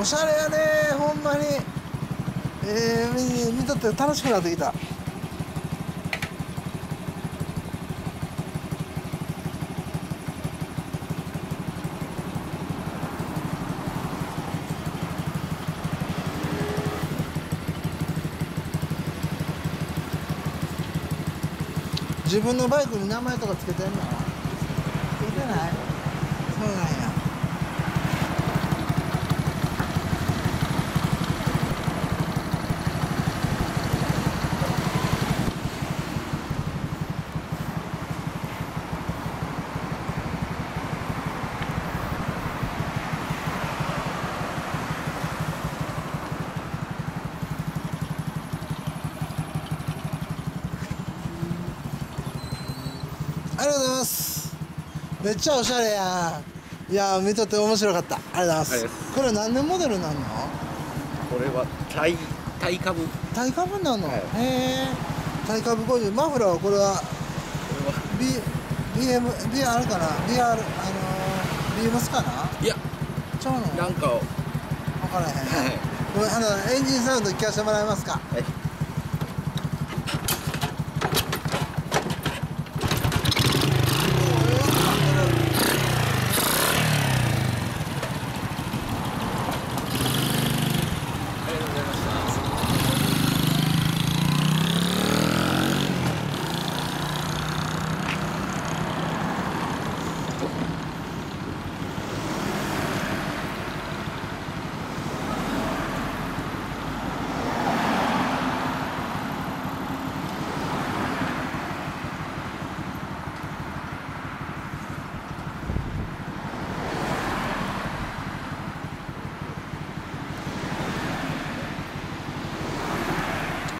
おしゃれやねほんまに。えー、見見とって楽しくなってきた。自分のバイクに名前とかつけてんの？つけてない。そうなんや。ありがとうございます。めっちゃおしゃれやん。いや見とって面白かった。ありがとうございます。これ何年モデルなんの？これはタイタイ株。こタイ株なの、はい。へえタイ株50マフラーはこれは B BM B あるかな？BR あのー、ビームスかな？いや。ちゃうの？なんかを。分からへん、はい。ごめんあのエンジンサウンド聞かせてもらえますか？はい